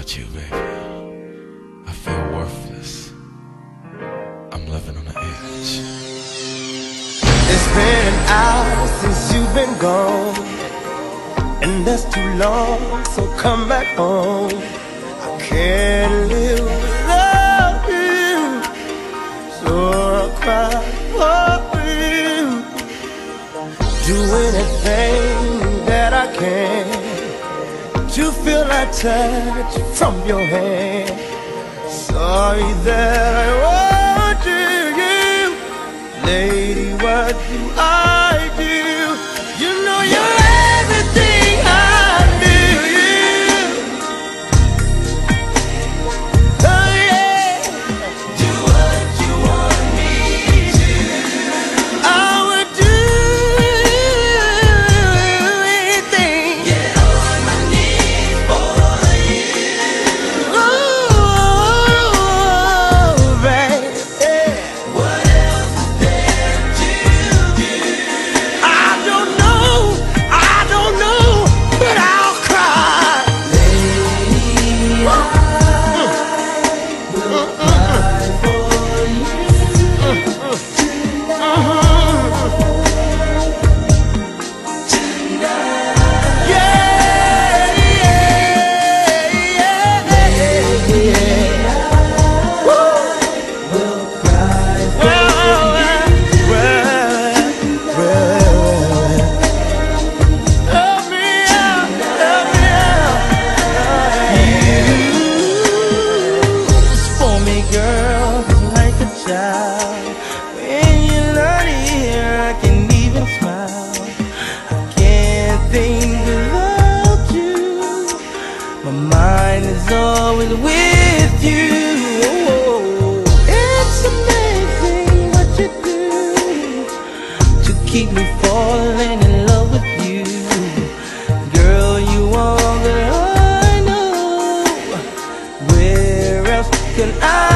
about you, baby. I feel worthless. I'm living on the edge. It's been an hour since you've been gone, and that's too long. So come back home. I can't live without you, so I'll cry for you. Do anything that I can to feel that touch from your hand. Sorry that I want you, lady. What do falling in love with you. Girl, you are all that I know. Where else can I